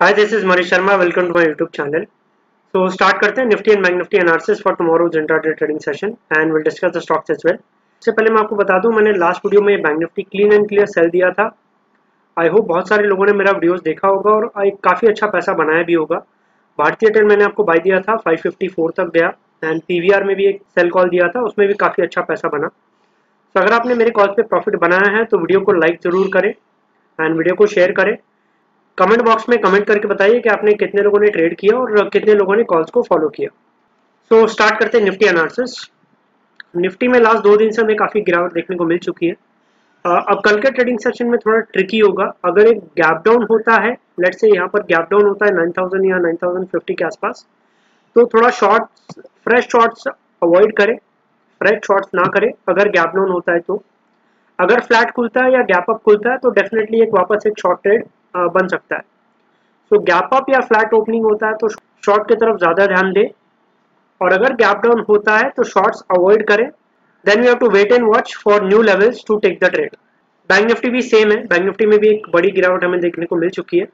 Hi, this is Manish Sharma. Welcome to my YouTube channel. So start करते हैं Nifty and bank Nifty analysis for tomorrow's intraday trading session and will discuss the stocks as well इससे पहले मैं आपको बता दूँ मैंने last video में bank Nifty clean and clear sell दिया था। आई होप बहुत सारे लोगों ने मेरा वीडियोस देखा होगा और एक काफ़ी अच्छा पैसा बनाया भी होगा। भारतीय टेल मैंने आपको बाय दिया था 554 तक गया एंड पीवीआर में भी एक सेल कॉल दिया था उसमें भी काफ़ी अच्छा पैसा बना। तो अगर आपने मेरे कॉल पे प्रॉफिट बनाया है तो वीडियो को लाइक ज़रूर करें एंड वीडियो को शेयर करें। कमेंट बॉक्स में कमेंट करके बताइए कि आपने कितने लोगों ने ट्रेड किया और कितने लोगों ने कॉल्स को फॉलो किया। सो so, स्टार्ट करते हैं निफ्टी एनालिसिस निफ्टी में लास्ट दो दिन से हमें काफ़ी गिरावट देखने को मिल चुकी है। अब कल के ट्रेडिंग सेशन में थोड़ा ट्रिकी होगा। अगर एक गैप डाउन होता है लेट से यहाँ पर गैप डाउन होता है 9000 या 9050 के आसपास तो थोड़ा शॉर्ट फ्रेश शॉर्ट्स अवॉइड करें। फ्रेश शॉर्ट्स ना करें। अगर गैप डाउन होता है तो। अगर फ्लैट खुलता है या गैप अप खुलता है तो डेफिनेटली एक वापस एक शॉर्ट ट्रेड बन सकता है। सो गैप अप या फ्लैट ओपनिंग होता है तो शॉर्ट की तरफ़ ज़्यादा ध्यान दें। और अगर गैप डाउन होता है तो शॉर्ट्स अवॉइड करें। Then we have to wait and watch for new levels to take the trade bank Nifty भी सेम है। बैंक निफ्टी में भी एक बड़ी गिरावट हमें देखने को मिल चुकी है।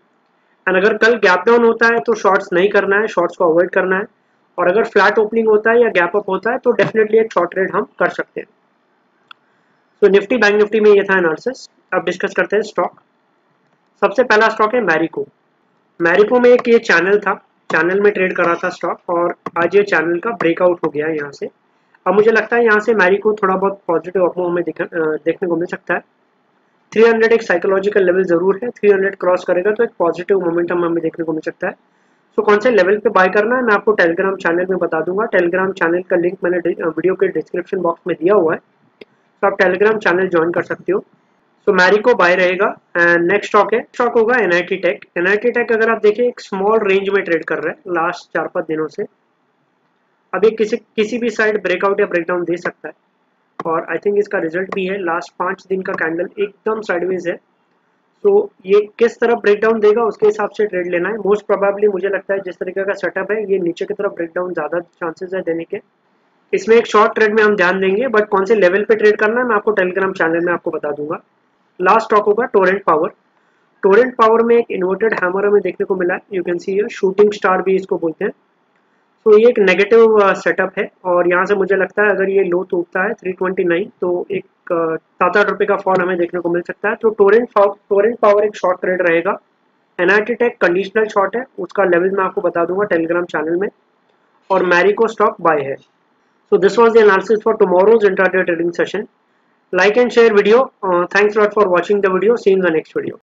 एंड अगर कल गैप डाउन होता है तो शॉर्ट्स नहीं करना है। शॉर्ट्स को अवॉइड करना है। और अगर फ्लैट ओपनिंग होता है या गैप अप होता है तो डेफिनेटली एक शॉर्ट ट्रेड हम कर सकते हैं। तो निफ्टी बैंक निफ्टी में ये था एनालिसिस अब डिस्कस करते हैं स्टॉक सबसे पहला स्टॉक है मैरिको मैरिको में एक ये चैनल था चैनल में ट्रेड करा था स्टॉक और आज ये चैनल का ब्रेकआउट हो गया है यहाँ से। अब मुझे लगता है यहाँ से मैरिको थोड़ा बहुत पॉजिटिव अपमूव हमें देखने को मिल सकता है। 300 एक साइकोलॉजिकल लेवल ज़रूर है 300 क्रॉस करेगा तो एक पॉजिटिव मोमेंटम हमें देखने को मिल सकता है। सो so, कौन से लेवल पे बाय करना है मैं आपको टेलीग्राम चैनल में बता दूँगा। टेलीग्राम चैनल का लिंक मैंने वीडियो के डिस्क्रिप्शन बॉक्स में दिया हुआ है। तो आप टेलीग्राम चैनल ज्वाइन कर सकते हो। सो मैरिको बाय रहेगा. एंड नेक्स्ट स्टॉक है. स्टॉक होगा एनआईटी टेक एनआईटी टेक अगर आप देखें, एक स्मॉल रेंज में ट्रेड कर रहे हैं लास्ट चार पाँच दिनों से. अभी किसी किसी भी साइड ब्रेकआउट या ब्रेकडाउन दे सकता है. और आई थिंक इसका रिज़ल्ट भी है. लास्ट पाँच दिन का कैंडल एकदम साइडवेज है. तो ये किस तरफ़ ब्रेकडाउन देगा, उसके हिसाब से ट्रेड लेना है. मोस्ट प्रोबेबली मुझे लगता है जिस तरीके का सेटअप है, ये नीचे की तरफ़ ब्रेकडाउन ज़्यादा चांसेस है देने के. इसमें एक शॉर्ट ट्रेड में हम ध्यान देंगे बट कौन से लेवल पे ट्रेड करना है, मैं आपको टेलीग्राम चैनल में आपको बता दूँगा. लास्ट स्टॉक होगा टोरेंट पावर टोरेंट पावर में एक इन्वर्टेड हैमर हमें देखने को मिला. You can see shooting star भी इसको बोलते हैं. तो ये एक नेगेटिव सेटअप है और यहाँ से मुझे लगता है अगर ये लो टूटता है 329 तो एक सात आठ रुपये का फॉल हमें देखने को मिल सकता है. तो टोरेंट टोरेंट पावर एक शॉर्ट ट्रेड रहेगा. एनआईटी टेक कंडीशनल शॉर्ट है. उसका लेवल मैं आपको बता दूँगा टेलीग्राम चैनल में. और मैरिको स्टॉक बाय है. So this was the analysis for tomorrow's intraday trading session like and share video. Uh, thanks a lot for watching the video. See you in the next video